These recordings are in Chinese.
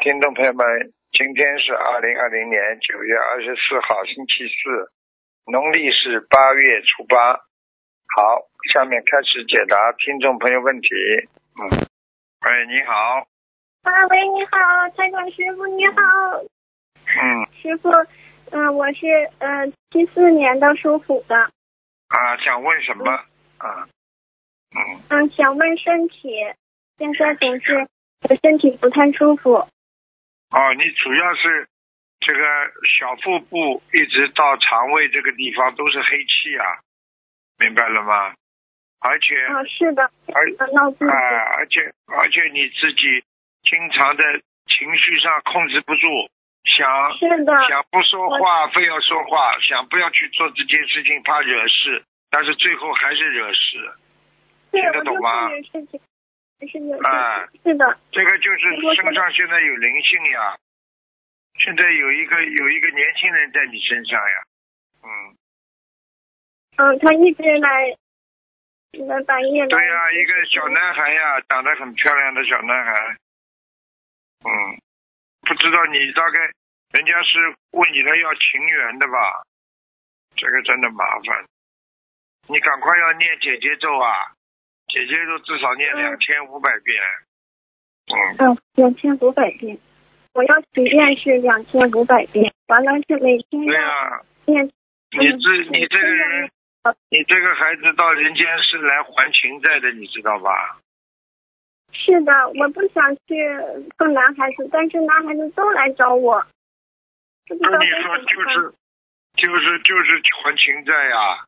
好，听众朋友们，今天是二零二零年九月二十四号，星期四，农历是八月初八。好，下面开始解答听众朋友问题。嗯，喂，你好，啊，喂，你好，财长师傅，你好，嗯，师傅，嗯、我是嗯七四年的属虎的，啊，想问什么？啊，嗯，嗯、想问身体，现在总是我身体不太舒服，哦，你主要是这个小腹部一直到肠胃这个地方都是黑气啊，明白了吗？而且，啊，是的，而啊，而且而且你自己经常的情绪上控制不住，想是的，想不说话非要说话，想不要去做这件事情怕惹事，但是最后还是惹事。听得懂吗啊，是的，这个就是身上现在有灵性呀，现在有一个有一个年轻人在你身上呀，嗯，嗯，他一直来，来半夜来，对呀、一个小男孩呀，长得很漂亮的小男孩，嗯，不知道你大概人家是问你的要情缘的吧？这个真的麻烦，你赶快要念姐姐咒啊，姐姐都至少念嗯。两千五百遍，嗯，嗯，两千五百遍，我要许愿是两千五百遍，完了是每天对要呀、念。你这你这个人，你这个孩子到人间是来还情债的，你知道吧？是的，我不想去碰男孩子，但是男孩子都来找我，不知道跟你说就是就是就是还情债呀、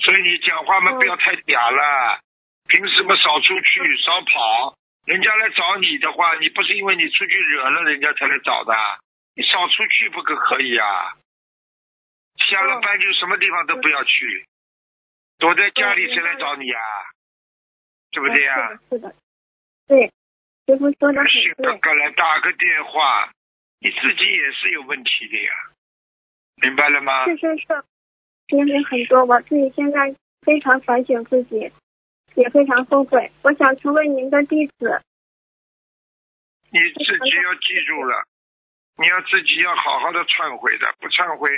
所以你讲话嘛嗯。不要太嗲了，凭什么少出去 少跑？人家来找你的话，你不是因为你出去惹了人家才来找的，你少出去不可可以啊？下了嗯班就什么地方都不要去，躲在家里嗯谁来找你啊？对不对呀、嗯是的，对，师傅说的很来打个电话，你自己也是有问题的呀，明白了吗？是是是，经历很多，我自己现在非常反省自己，也非常后悔。我想成为您的弟子，你自己要记住了，你要自己要好好的忏悔的，不忏悔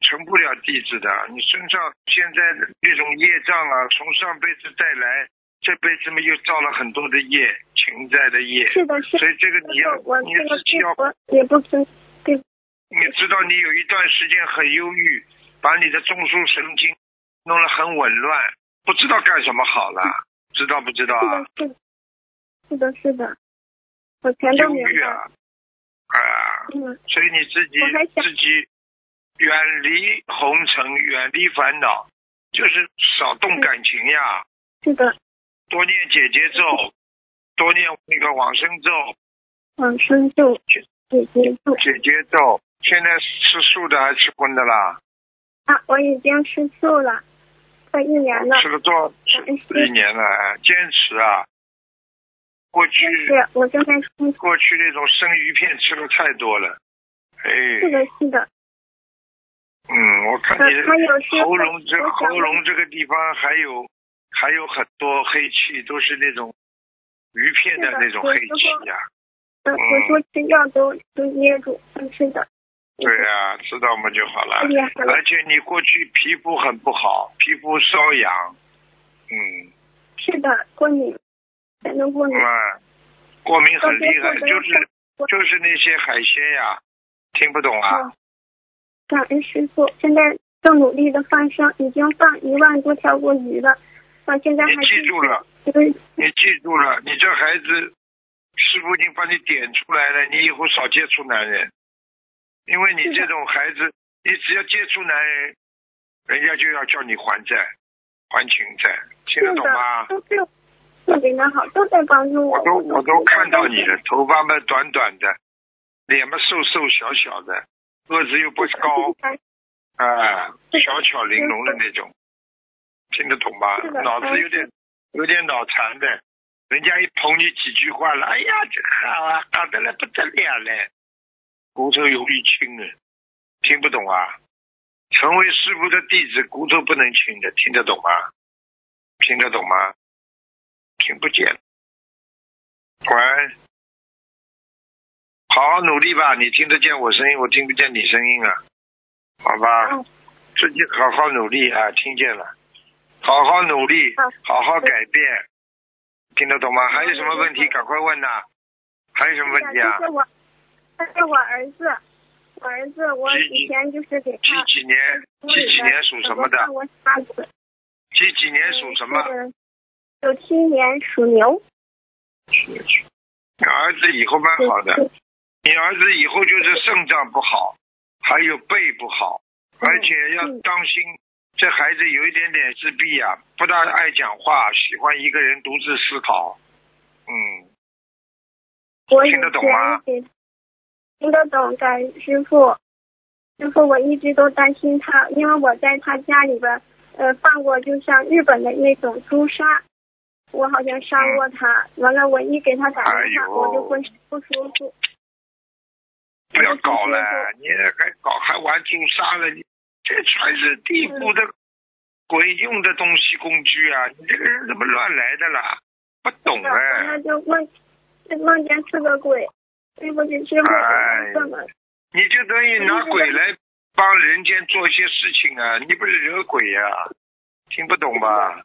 成不了弟子的。你身上现在的这种业障啊，从上辈子带来，这辈子嘛又造了很多的业，情债的业，是的，是所以这个你要你自己要，也不知，对，你知道你有一段时间很忧郁，把你的中枢神经弄得很紊乱，不知道干什么好了，知道不知道啊？是的，是的，是的，我全都忧明白。啊，所以你自己自己远离红尘，远离烦恼，就是少动感情呀，是的，多念姐姐咒，多念那个往生咒、往生咒、姐姐咒姐姐咒。现在吃素的还是吃荤的啦？啊，我已经吃素了，快一年了。吃了多少？一年了，哎坚持啊！过去是，我正在吃。过去那种生鱼片吃的太多了，哎，是的，是的。嗯，我看呃你喉咙这喉咙这个地方还有还有很多黑气，都是那种鱼片的那种黑气呀、嗯，我说吃药都都噎住。嗯，是的。对呀、知道嘛就好了。而且你过去皮肤很不好，皮肤瘙痒，嗯，是的，过敏，全都过敏。啊，过敏很厉害，就是就是那些海鲜呀，听不懂啊？嗯，感恩师傅，现在正努力的放生，已经放一万多条过鱼了，到现在还你记住了，你记住了，你这孩子，师傅已经帮你点出来了，你以后少接触男人，因为你这种孩子，你只要接触男人，人家就要叫你还债，还情债，听得懂吗，？都对我特别的好，都在帮助我。我都我都看到你了，头发嘛短短的，脸嘛瘦瘦小小的，个子又不高，啊，小巧玲珑的那种，听得懂吗是？的脑子有点有点脑残的，人家一捧你几句话了，哎呀，这好啊，好的了不得了嘞，骨头有淤青的，听不懂啊？成为师傅的弟子，骨头不能轻的，听得懂吗？听得懂吗？听不见。喂，好好努力吧，你听得见我声音，我听不见你声音啊，好吧，嗯自己好好努力啊，听见了，好好努力，好好好改变，听得懂吗？还有什么问题赶快问呐、还有什么问题啊这？是我，儿子，我儿子，我以前就是给几他几年？几几年属什么的？看过瞎子。几几年属什么？九七年属牛。你儿子以后蛮好的，你儿子以后就是肾脏不好，还有背不好，而且要嗯当心。这孩子有一点点自闭呀、不大爱讲话，喜欢一个人独自思考。嗯，听得懂吗听得懂的师傅，师傅，我一直都担心他，因为我在他家里边呃放过，就像日本的那种朱砂，我好像伤过他，完了我一给他打哎电话，呦我就浑身不舒服。不要搞了嗯，你还搞还玩朱砂了，你这全是地府的鬼用的东西工具啊！你这个人怎么乱来的啦？不懂完哎了。就梦就梦见是个鬼，对不起师傅，哎？你就等于拿鬼来帮人间做一些事情啊！你不是惹鬼呀、听不懂吧？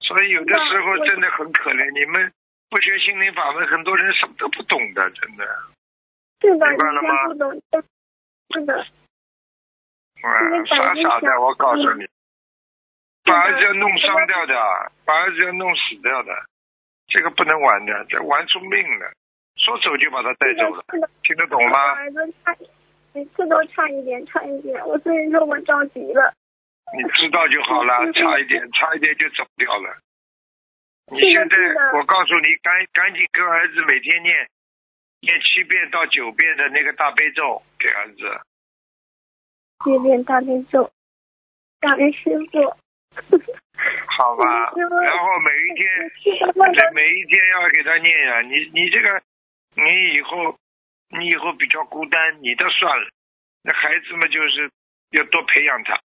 所以有的时候真的很可怜，你们不学心灵法门，很多人什么都不懂的，真的。是的，明白了吗以前不懂，是的，嗯，傻傻的，我告诉你，把儿子要弄伤掉的，把儿子要弄死掉的，这个不能玩的，这玩出命了，说走就把他带走了，听得懂吗？儿子差，每次都差一点，差一点，我所以说我着急了。你知道就好了，差一点，差一点就走掉了。你现在，我告诉你，赶赶紧跟儿子每天念念七遍到九遍的那个大悲咒给儿子。七遍大悲咒，感恩师傅。好吧，然后每一天，是的，我这的每一天要给他念呀、你你这个，你以后你以后比较孤单，你的算了，那孩子嘛就是要多培养他，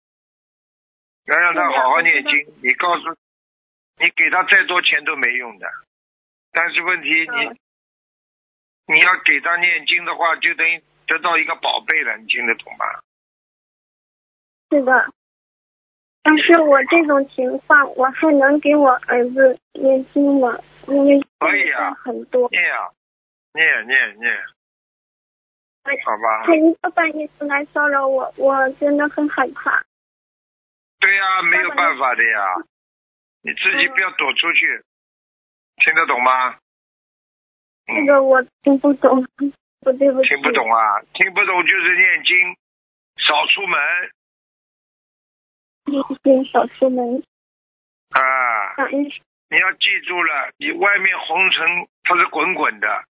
要让他好好念经。你告诉，你给他再多钱都没用的，但是问题你嗯你要给他念经的话，就等于得到一个宝贝了，你听得懂吗？是的。但是我这种情况，我还能给我儿子念经吗？因为可以啊很多，念呀、念念念，好吧他。一个半夜就来骚扰我，我真的很害怕。对呀、没有办法的呀，你自己不要躲出去，听得懂吗？嗯，这个我听不懂，我对不起。听不懂啊，听不懂就是念经，少出门念经少出门，啊！你要记住了，你外面红尘它是滚滚的，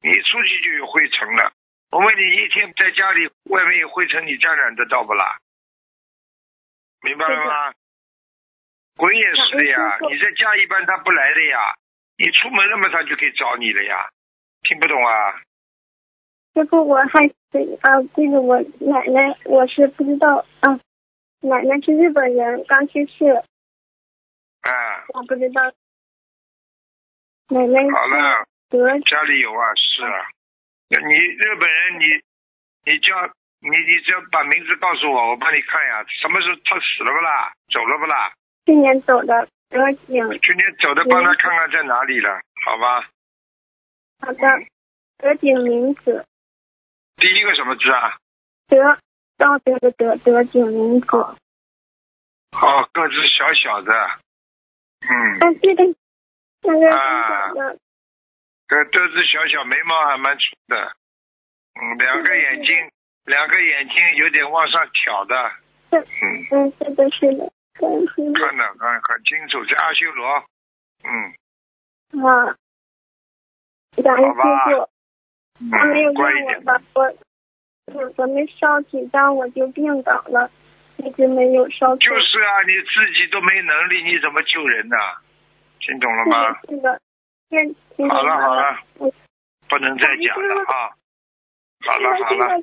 你出去就有灰尘了。我问你，一天在家里外面有灰尘，你沾染得到不啦？明白了吗？鬼也是的呀，嗯你在家一般他不来的呀，你出门了嘛，他就可以找你了呀。听不懂啊？师傅，我还是啊，这个我奶奶我是不知道啊，奶奶是日本人，刚去世，啊，我不知道。奶奶好了，得家里有啊，是啊。你日本人，你你叫你你只要把名字告诉我，我帮你看呀。什么时候他死了不啦？走了不啦？去年走的德景，去年走的，帮他看看在哪里了，好吧？好的，德景明子，第一个什么字啊？德道德的德，德景明子。哦，个子小小的，嗯，啊，对的，那个啊的，个个子小小，眉毛还蛮粗的，嗯，两个眼睛，两个眼睛有点往上挑的，是嗯，嗯，是的，是的，感恩师傅。看得很很清楚，是阿修罗，嗯，啊，感恩师好吧傅，他没有嗯，乖一点，让我把我，我我没烧几张我就病倒了，一直没有烧。就是啊，你自己都没能力，你怎么救人呐、听懂了吗？是的，好了好了，不能再讲了啊！好了好了，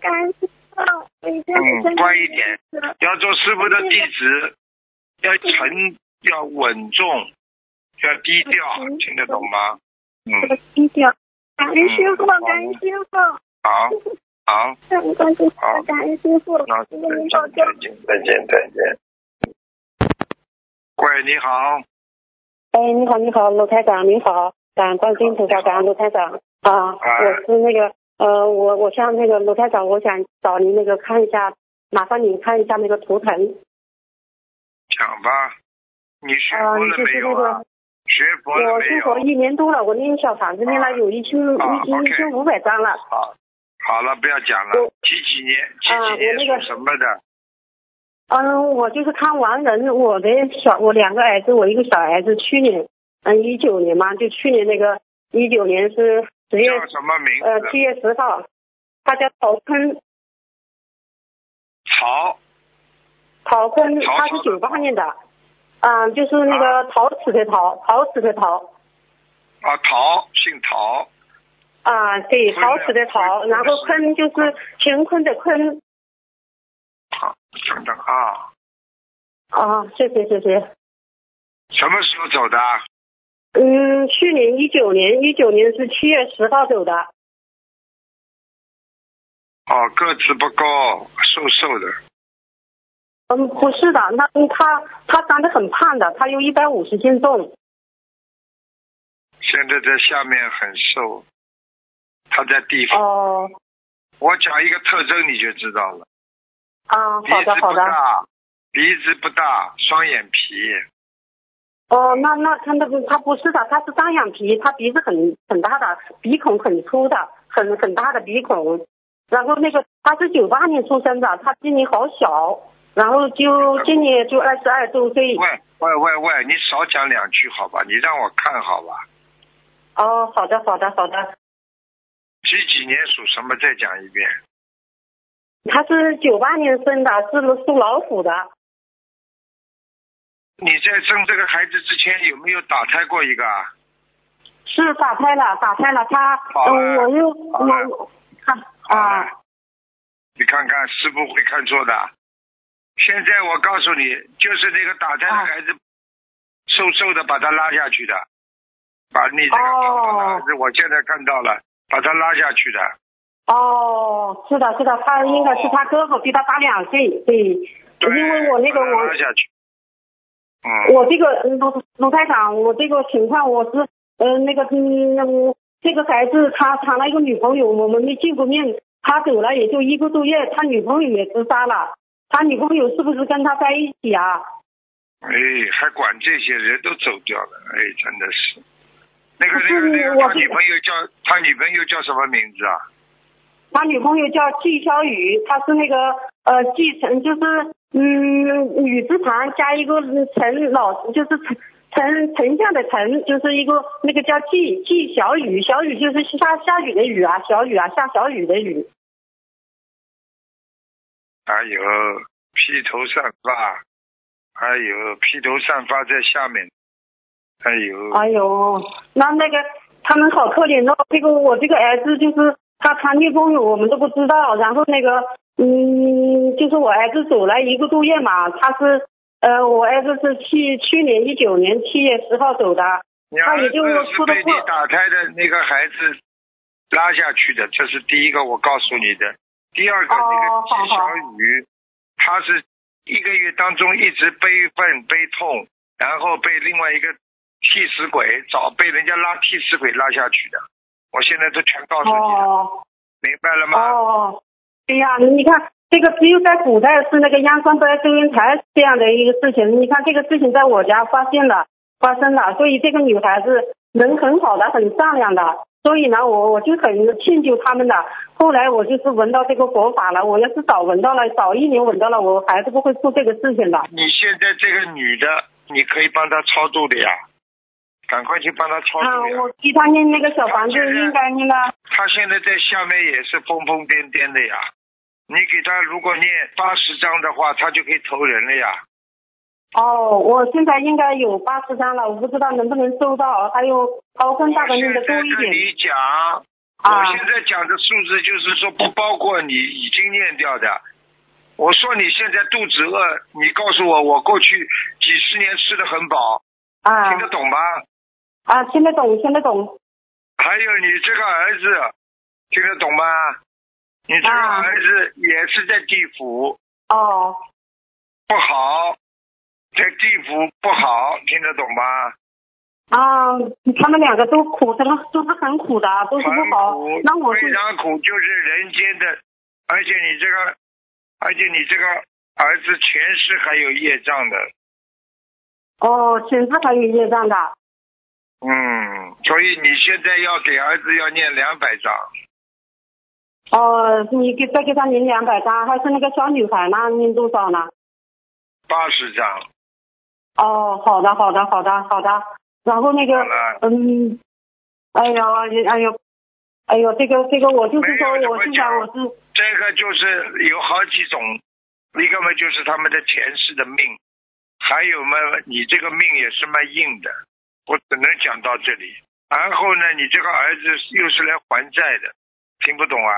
嗯乖一点。要做师傅的弟子，要沉，要稳重，要低调，嗯。听得懂吗？嗯，低调，感恩师傅，嗯感恩师傅，好，好，感恩观世音菩萨，感恩师傅，那谢谢您再见，再见，再见，再见。喂，你好，哎，你好，你好，罗台长，你好，感恩观世音菩萨，感恩卢台长啊，哎我是那个呃，我我向那个卢台长，我想找您那个看一下，麻烦您看一下那个图腾讲吧。你学啊，佛了就是没有啊？那个学佛了没我学佛？一年多了，我念小房子念了有一千啊一千一千五百张了，好，好了，不要讲了。几几年？几啊几年我那个属什么的？嗯，我就是看完人，我的小我两个儿子，我一个小儿子，去年嗯一九年嘛，就去年那个一九年是十月叫什么名字？呃七月十号，他叫陶坤。曹陶坤，他是九八年的，嗯、就是那个陶瓷的陶，陶瓷的陶，啊，陶，姓陶。啊、对，陶瓷的陶，然后坤就是乾坤的坤，好，等等啊，啊，谢谢谢谢，什么时候走的？嗯，去年一九年，一九年是七月十号走的，哦，个子不高，瘦瘦的。嗯，不是的，那他他长得很胖的，他有一百五十斤重，现在在下面很瘦，他在地方。哦，我讲一个特征你就知道了，啊，好的好的好的，不大，鼻子不大，双眼皮，哦，那那他那个他不是的，他是单眼皮，他鼻子很很大的，鼻孔很粗的，很很大的鼻孔。然后那个他是九八年出生的，他今年好小，然后就今年就二十二周岁。喂喂喂喂，你少讲两句好吧？你让我看好吧？哦，好的好的好的，几几年属什么？再讲一遍。他是九八年生的，是属老虎的。你在生这个孩子之前有没有打胎过一个啊？是打胎了，打胎了，他我又我看好啊，你看看师傅会看错的。现在我告诉你，就是那个打胎的啊孩子，瘦瘦的，把他拉下去的，把你这个哦胖胖的孩子，我现在看到了，把他拉下去的。哦，是的，是的，他应该是他哥哥比他大两岁，对，对因为我那个我拉下去。嗯，我这个嗯卢卢台长，我这个情况我是呃那个嗯我这个孩子他谈了一个女朋友，我们没见过面，他走了也就一个多月，他女朋友也自杀了，他女朋友是不是跟他在一起啊？哎，还管这些人都走掉了，哎，真的是。那个那个那个，他女朋友叫他女朋友叫什么名字啊？他女朋友叫季小雨，她是那个呃继承，就是嗯雨字旁加一个陈老，就是丞丞丞相的丞，就是一个那个叫季季小雨，小雨就是下下雨的雨啊，小雨啊下小雨的雨。还有披头散发，还有披头散发在下面，还有哎呦，那那个他们好可怜哦。这个我这个儿子就是他谈女朋友，我们都不知道。然后那个嗯，就是我儿子走了一个多月嘛，他是呃，我儿子是去去年一九年七月十号走的。他也就是是被你打胎的那个孩子拉下去的，这是第一个我告诉你的。第二个，哦那个好纪好小雨，他是一个月当中一直悲愤悲痛，然后被另外一个替死鬼找被人家拉替死鬼拉下去的。我现在都全告诉你了，哦明白了吗？哦，对呀，你看这个只有在古代是那个央光的收银台这样的一个事情，你看这个事情在我家发现了发生了，所以这个女孩子人很好的，很善良的，所以呢，我我就很歉疚他们的。后来我就是闻到这个佛法了，我要是早闻到了，早一年闻到了，我还是不会出这个事情的。你现在这个女的，你可以帮她超度的呀，赶快去帮她超啊，度呀。我给他念那个小房子应该念了。她现在在下面也是疯疯癫癫的呀。你给他如果念八十张的话，他就可以投人了呀。哦，我现在应该有八十张了，我不知道能不能收到，还有高分大的念的我现在多一点。跟你讲，啊我现在讲的数字就是说不包括你已经念掉的。我说你现在肚子饿，你告诉我，我过去几十年吃的很饱，啊听得懂吗？啊，听得懂，听得懂。还有你这个儿子，听得懂吗？你这个啊儿子也是在地府，哦不好，在地府不好，听得懂吗？啊，他们两个都苦，他们都是很苦的，都是不好。，那我是非常苦，就是人间的，而且你这个，而且你这个儿子前世还有业障的，哦，前世还有业障的。嗯，所以你现在要给儿子要念两百章，哦，你给再给他领两百张，还是那个小女孩呢？领多少呢？八十张，哦，好的，好的，好的，好的。然后那个，嗯，哎呀，哎呦，哎呦，这个这个，我就是说我是想我是这个就是有好几种，一个嘛就是他们的前世的命，还有嘛你这个命也是蛮硬的，我只能讲到这里。然后呢，你这个儿子又是来还债的，听不懂啊？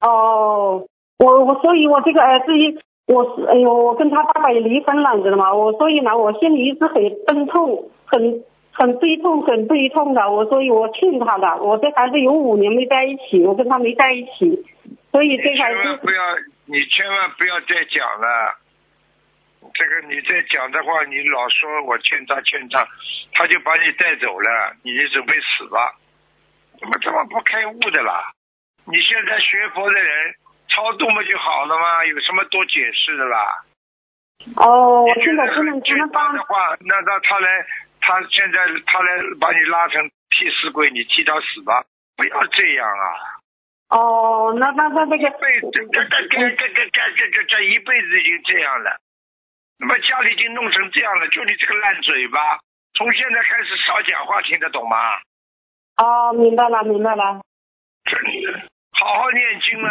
哦，我我所以，我这个儿子一我是哎呦，我跟他爸爸也离婚了，你知道吗？我所以呢，我心里一直很悲痛，很很悲痛，很悲痛的。我所以，我劝他的，我这孩子有五年没在一起，我跟他没在一起，所以这孩子千万不要，你千万不要再讲了。这个你再讲的话，你老说我欠他欠他，他就把你带走了，你就准备死了。怎么这么不开悟的啦？你现在学佛的人超度不就好了吗，有什么多解释的啦？哦，我你觉得现在不能很简不能帮的话，那那他来，他现在他来把你拉成替死鬼，你替他死吧，不要这样啊！哦，那那那那个一辈子，这这这这这这这这这一辈子已经这样了，那么家里已经弄成这样了，就你这个烂嘴巴，从现在开始少讲话，听得懂吗？哦，明白了，明白了。真的，好好念经了，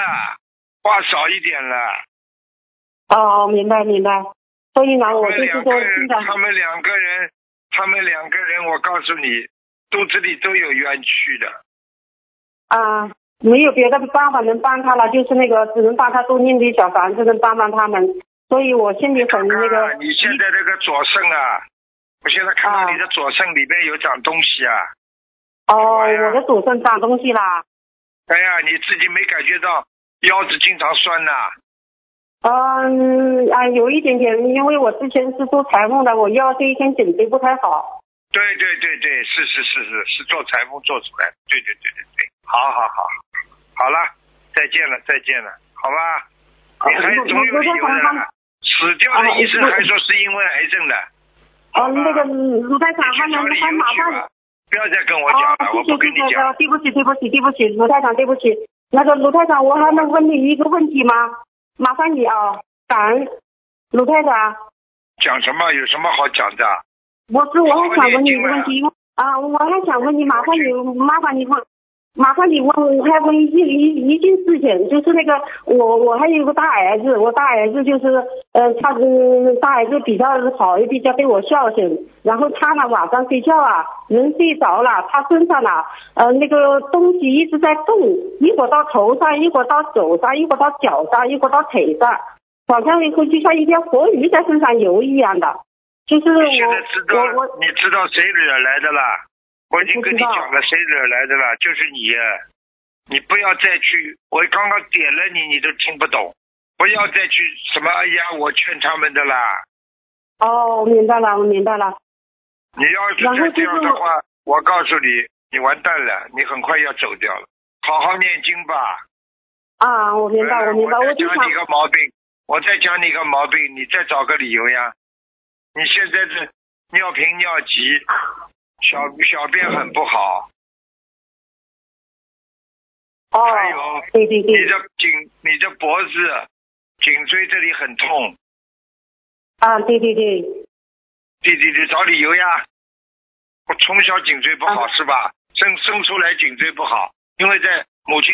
话少一点了。哦，明白明白。所以呢，我就是说他们两个人，他们两个人，我告诉你，肚子里都有冤屈的。啊，没有别的办法能帮他了，就是那个只能帮他多念点小房子，能帮帮他们。所以我心里很那个看，你现在这个左肾啊，我现在看到你的左肾里面有长东西啊。哦，我的左肾长东西啦。哎呀，你自己没感觉到腰子经常酸呐、嗯啊，有一点点，因为我之前是做裁缝的，我腰这一天颈椎不太好。对对对对，是是是是是做裁缝做出来的，对对对对对，好好好，好了，再见了再见了，好吧？你还总有理由我我我的，死掉的医生啊还说是因为癌症的。哦，那个卢台长，还能你去找理还麻烦由去吧，不要再跟我哦讲了，我，跟你讲呃。对不起对不起对不起，卢台长对不起。那个卢台长，我还能问你一个问题吗？麻烦你啊，感恩卢台长。讲什么？有什么好讲的？我是我还想问你一个问题啊，我还想问你，麻烦你麻烦你问，麻烦你问，我还问一一一件事情，就是那个我我还有个大儿子，我大儿子就是呃他嗯大儿子比较好，也比较对我孝顺，然后他呢晚上睡觉啊，人睡着了，他身上呢呃那个东西一直在动，一会儿到头上，一会儿到手上，一会儿到脚上，一会儿到腿上，好像会就像一条活鱼在身上游一样的。就是我你现在知道我你知道谁惹来的啦？我已经跟你讲了，谁惹来的了？就是你，你不要再去，我刚刚点了你，你都听不懂，不要再去什么哎呀，我劝他们的啦。哦，我明白了，我明白了。你要是再这样的话，我告诉你，你完蛋了，你很快要走掉了。好好念经吧。啊，我明白，呃我明白，我再讲你个毛病，我再讲你个毛病，你再找个理由呀。你现在是尿频尿急，小小便很不好，哦，还有对对对，你的颈、你的脖子、颈椎这里很痛，啊，对对对，对对对，找理由呀。我从小颈椎不好、啊。是吧？生生出来颈椎不好，因为在母亲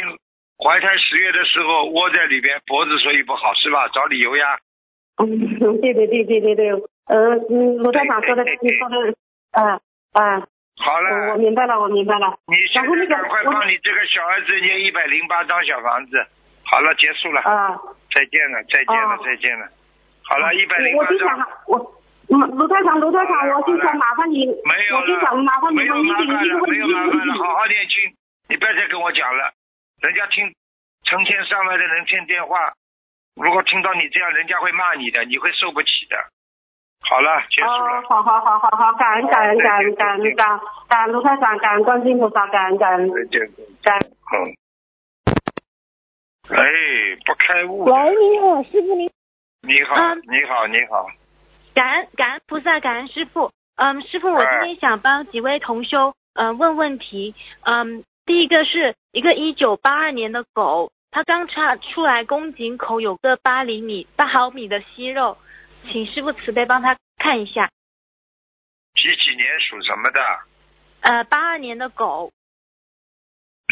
怀胎十月的时候窝在里边，脖子所以不好是吧？找理由呀。嗯，对对对对对对，呃，嗯，卢站长说的，你说的，啊啊，好了，我我明白了，我明白了。你现在赶快帮你这个小儿子念一百零八张小房子。好了，结束了，啊，再见了，再见了，哦再见了。好了，一百零八我就想张，我，嗯，卢太长，卢太长，我就想麻烦你，没有我就想了，麻烦你没有麻烦了，没有麻烦了，好好念经，你不要再跟我讲了，人家听成千上万的人听电话，如果听到你这样，人家会骂你的，你会受不起的。好了，结束了。哦，好好好好好，感恩感恩感恩感恩感恩感恩卢台长，感恩观世音菩萨，感恩感恩再见。感恩。嗯。哎，不开悟。喂，你好，师傅你，你好，嗯你好，你好。感恩感恩菩萨，感恩师傅。嗯，师傅，我今天想帮几位同修嗯问问题。嗯，第一个是一个一九八二年的狗，它刚查出来宫颈口有个八厘米八毫米的息肉，请师傅慈悲帮他看一下。几几年属什么的？呃，八二年的狗。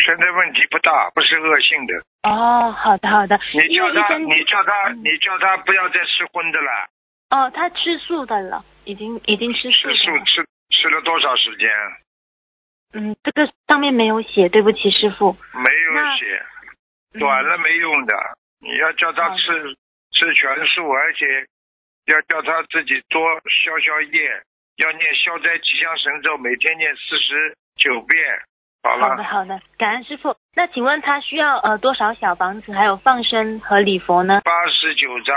现在问题不大，不是恶性的。哦，好的好的。你叫他，你叫他，嗯你叫他不要再吃荤的了。哦，他吃素的了，已经已经吃素吃素。吃吃了多少时间？嗯，这个上面没有写，对不起，师傅。没有写，嗯短了没用的。你要叫他吃吃全素，而且要叫他自己多消消业，要念消灾吉祥神咒，每天念四十九遍。好了好的，了，好的，感恩师傅。那请问他需要呃多少小房子，还有放生和礼佛呢？八十九张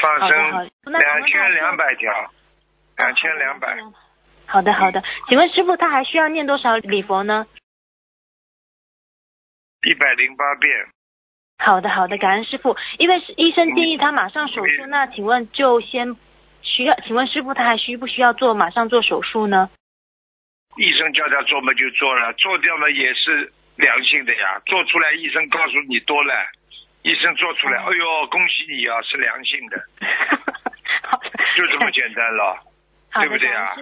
放生两千两百条，哦两千两百。。好的，好的。请问师傅，他还需要念多少礼佛呢？一百零八遍，好的，好的，感恩师傅。因为医生建议他马上手术，嗯那请问就先需要？请问师傅，他还需不需要做马上做手术呢？医生叫他做嘛就做了，做掉嘛也是良性的呀。做出来，医生告诉你多了，医生做出来，嗯哎呦，恭喜你啊，是良性的，好的，就这么简单了。对不对啊。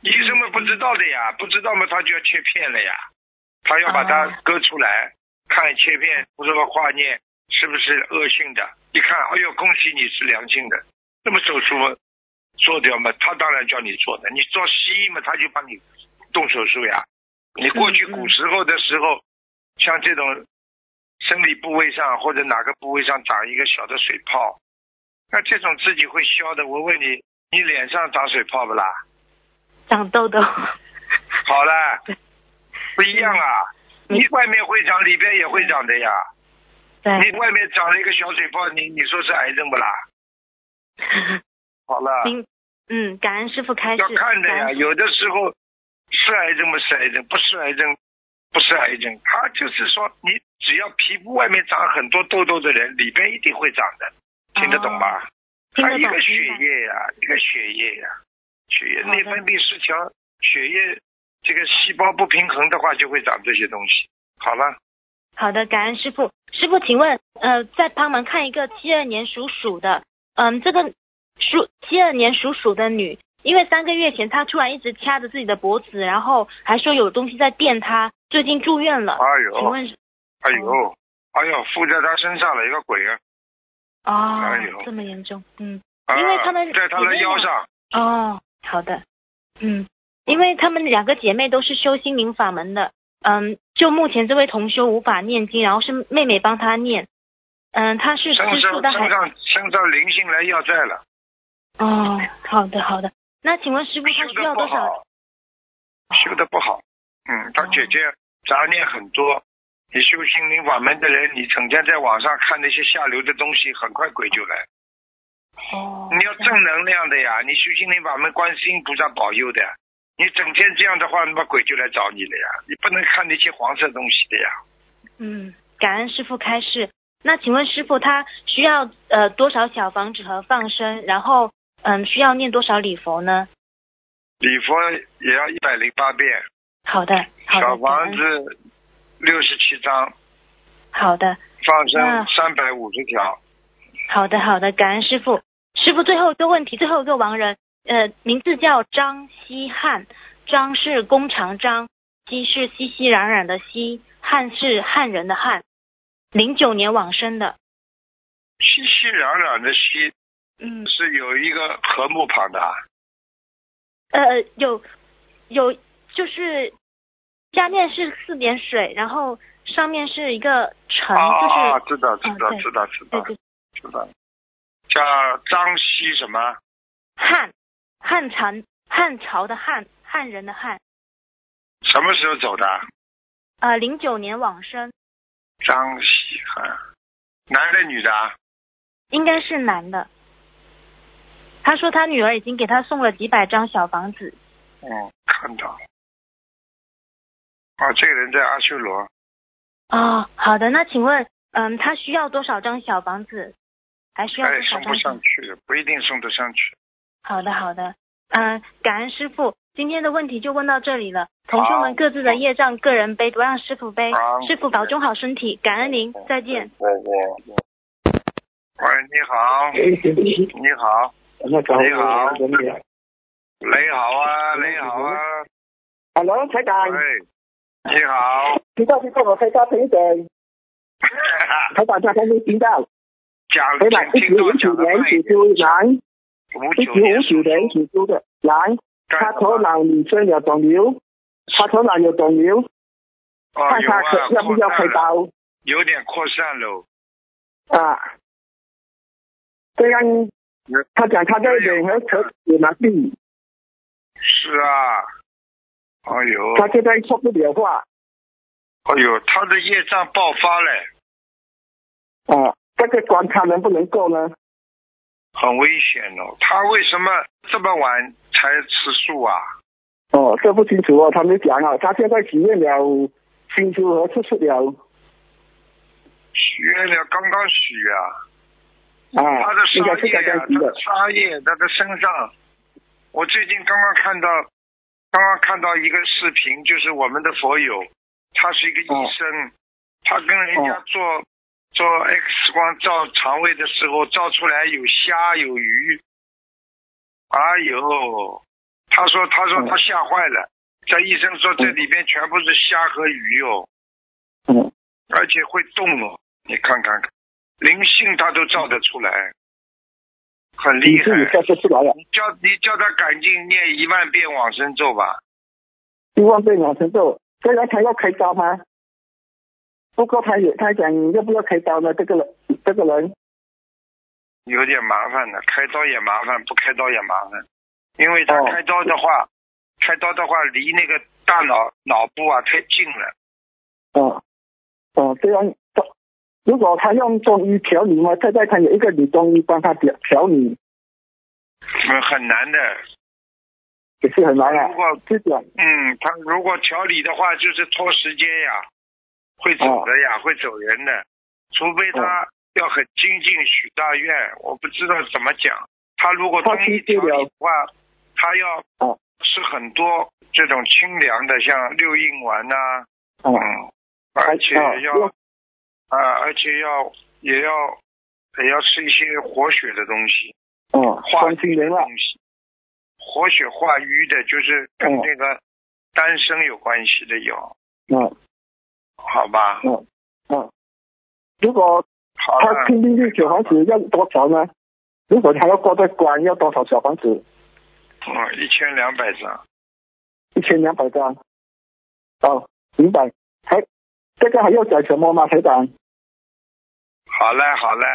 医生们不知道的呀，不知道嘛他就要切片了呀，他要把它哦割出来，看切片不是个化验是不是恶性的，一看，哎呦，恭喜你是良性的，那么手术做掉嘛，他当然叫你做的，你做西医嘛，他就帮你动手术呀。你过去古时候的时候，像这种生理部位上或者哪个部位上长一个小的水泡，那这种自己会消的。我问你，你脸上长水泡不啦？长痘痘。好了，不一样啊！嗯你外面会长，里边也会长的呀。你，外面长了一个小水泡，你你说是癌症不啦？好了，您嗯，感恩师傅开示。要看的呀。有的时候是癌症不是癌症，不是癌症不是癌症，他就是说你只要皮肤外面长很多痘痘的人，里边一定会长的，听得懂吧？听得懂它一个血液呀，一个血液呀，血液内分泌失调，血液这个细胞不平衡的话，就会长这些东西。好了，好的，感恩师傅。师傅，请问，呃，再帮忙看一个七二年属鼠的，嗯，这个属七二年属鼠的女，因为三个月前她突然一直掐着自己的脖子，然后还说有东西在电她，最近住院了。哎呦，请问是哎呦，哎呦，附在她身上了一个鬼啊！哦，哎呦这么严重，嗯，啊因为他们在她的腰上，哦，好的，嗯，因为他们两个姐妹都是修心灵法门的，嗯，就目前这位同修无法念经，然后是妹妹帮他念，嗯，他是吃身上素的还身上身上灵性来要债了，哦，好的好的，那请问师傅他需要多少？修的不好。嗯，他哦姐姐杂念很多。你修心灵法门的人，你整天在网上看那些下流的东西，很快鬼就来。哦，你要正能量的呀，你修心灵法门，观世音菩萨保佑的呀。你整天这样的话，那么鬼就来找你了呀。你不能看那些黄色东西的呀。嗯，感恩师傅开示。那请问师傅他需要呃多少小房子和放生？然后嗯需要念多少礼佛呢？礼佛也要一百零八遍，好的，好的，小房子六十七张，好的。放生三百五十条。好的，好的，感恩师傅。师傅，最后一个问题，最后一个亡人，呃，名字叫张希汉，张是弓长张，熙是熙熙攘攘的熙，汉是汉人的汉，零九年往生的。熙熙攘攘的熙嗯，是有一个禾木旁的啊，呃，有有就是下面是四点水，然后上面是一个城，啊啊啊！就是知道知道知道知道知道，叫张希什么？汉汉朝汉朝的汉汉人的汉，什么时候走的？呃，零九年往生。张喜汉，男的女的啊？应该是男的。他说他女儿已经给他送了几百张小房子。嗯，看到。啊，这个人在阿修罗。哦，好的，那请问，嗯，他需要多少张小房子？还需要多少张？送不上去，不一定送得上去。好的，好的，嗯，感恩师傅，今天的问题就问到这里了。同学们各自的业障个人背，不让师傅背。师傅保重好身体，感恩您，再见。我我。喂，你好。你好。你好。你好啊，你好啊。Hello，台长。你好。听到听到我开大声一点。台长，大家没听到。讲台长，一九五九年属猪男，一九五九年属猪的男，他头脑女生有肿瘤，他头脑有肿瘤，看他可要不要开刀？有点扩散了。啊，这样他讲他在脸和舌有麻痹。是啊。哎呦。他现在说不了话。哎呦，他的业障爆发了。啊。这个关他能不能够呢？很危险哦！他为什么这么晚才吃素啊？哦，这不清楚哦，他没讲啊。他现在许愿了，新书和吃素了。许愿了，刚刚许啊。啊。他的沙叶啊，他的沙叶，他的身上。我最近刚刚看到，刚刚看到一个视频，就是我们的佛友，他是一个医生，他跟人家做。做 X 光照肠胃的时候，照出来有虾有鱼，哎呦，他说他说他吓坏了，这医生说这里边全部是虾和鱼哦，嗯，而且会动哦，你看看，灵性他都照得出来，很厉害。你叫你叫他赶紧念一万遍往生咒吧。一万遍往生咒，现在他要开刀吗？不过他也他讲你要不要开刀呢？这个人这个人有点麻烦的，开刀也麻烦，不开刀也麻烦。因为他开刀的话，开刀的话离那个大脑脑部啊太近了。哦哦，这样，如果他用中医调理嘛，现在他有一个女中医帮他调调理。嗯，很难的。也是很难啊。如果这种，嗯，他如果调理的话，就是拖时间呀。会走的呀，会走人的，除非他要很精进许大愿，我不知道怎么讲。他如果中医调理的话，他要吃很多这种清凉的，像六应丸呐，嗯，而且要啊，而且要也要也要吃一些活血的东西，嗯，化瘀的东西，活血化瘀的，就是跟那个丹参有关系的药，嗯。好吧，嗯嗯，如果他拼命的小房子要多少呢？如果他要过这关，要多少小房子？哦，一千两百张。一千两百张。哦，明白。还这个还要讲什么吗，台长？好嘞，好嘞。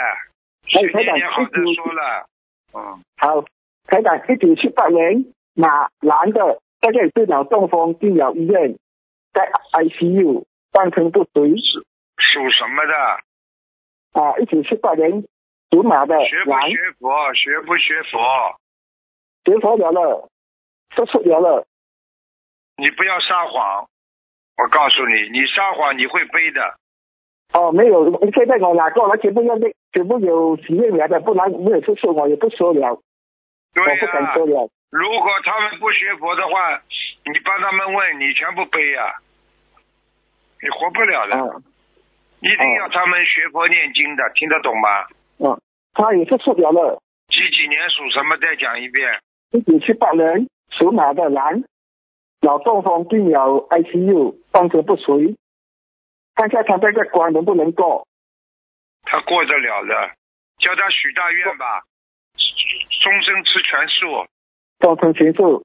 哎，台长，好的说了。嗯。好，台长，一九七八年，马男的，在这里是脑中风进了医院，在 ICU。半成不遂，属什么的？啊，一九七八年属马的。学不学佛？学不学佛？学佛了了，说出了了。你不要撒谎，我告诉你，你撒谎你会背的。哦，没有，现在我哪个我，全部要那，全部有许愿来的，不然没有出说，我也不说了。对我不敢说了。如果他们不学佛的话，你帮他们问，你全部背呀。你活不了了，一定要他们学佛念经的，听得懂吗？嗯，他也是受不了。几几年属什么？再讲一遍。一九七八年属马的男，脑中风进了 ICU，半身不遂。看下他这个关能不能过？他过得了的，叫他许大愿吧，终身吃全素。终身全素。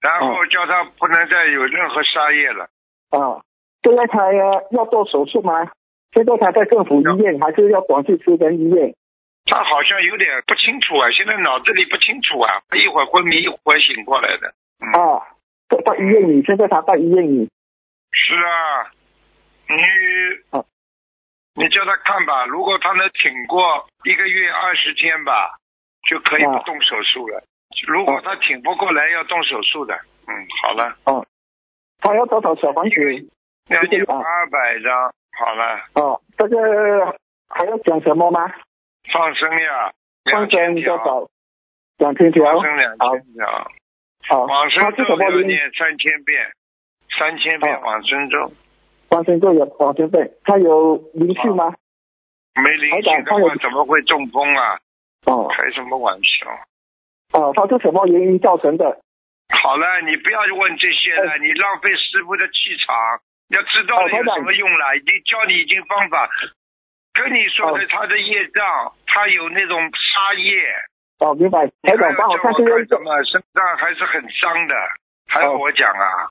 然后叫他不能再有任何杀业了。啊。现在他要做手术吗？现在他在政府医院，还是要转去私人医院？他好像有点不清楚啊，现在脑子里不清楚啊，他一会儿昏迷，一会儿醒过来的。啊，到到医院里，现在他到医院里。是啊，你，你叫他看吧，如果他能挺过一个月二十天吧，就可以不动手术了。如果他挺不过来，要动手术的。嗯，好了。哦，他要多少小房子？两千八百张。好了。哦，这个还要讲什么吗？放生呀，放生多少？两千条。放生两千条。好。往生咒要念三千遍，三千遍往生咒。往生咒有往生咒，他有灵性吗？没灵性的话怎么会中风啊？哦。开什么玩笑？哦，他是什么原因造成的？好了，你不要问这些了，你浪费师傅的气场。要知道有什么用了？已经教你已经方法，跟你说的他的业障，他有那种杀业。哦，明白。台长帮我看这个。什么？身上还是很脏的，还要我讲啊？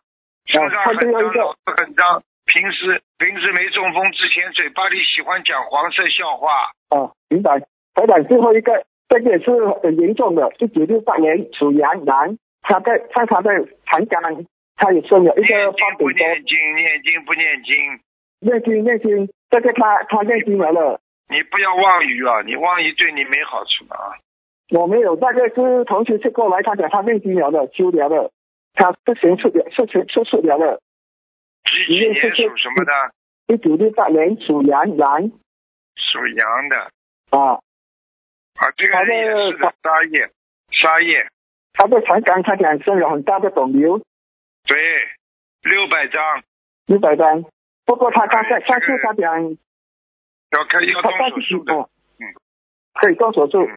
身上很脏，脑子很脏。平时平时没中风之前，嘴巴里喜欢讲黄色笑话。哦，明白。台长最后一个。这个也是很严重的，一九六八年属羊男，他在在他在长江，他也生了一个发不念经，念经不念经，念经念经，这个他他念经来了。你不要妄语啊！你妄语对你没好处的啊。我没有，那个是同学是过来，他讲他念经了的，修了的，他是行出了，是行是出了的。几几年属什么的？一九六八年属羊羊。属羊的。啊。啊，这个也是的，沙叶，沙叶。他在长江，他讲生有很大的肿瘤。对，六百张。六百张。不过他刚才上次他讲要开要动手术的，嗯，可以动手术。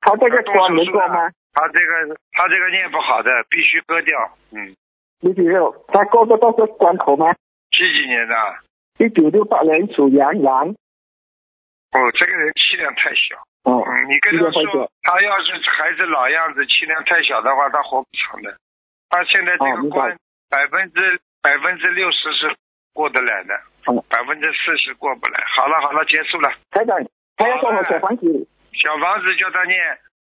他这个关能过吗？他这个他这个念不好的，必须割掉。嗯。六九六，他过的都是关口吗？几几年的？一九六八年属羊羊。哦，这个人气量太小。哦，嗯你跟他说，他要是还是老样子，气量太小的话，他活不长的。他现在这个关百分之百分之六十是过得来的，百分之四十过不来。好了好了，结束了。台长，他要做好小房子。小房子叫他念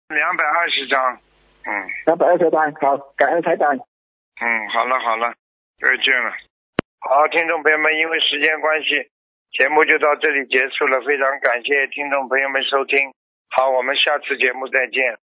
两百二十张。嗯，两百二十张，好，感恩台长。嗯，好了好了，再见了。好，听众朋友们，因为时间关系，节目就到这里结束了。非常感谢听众朋友们收听。好，我们下次节目再见。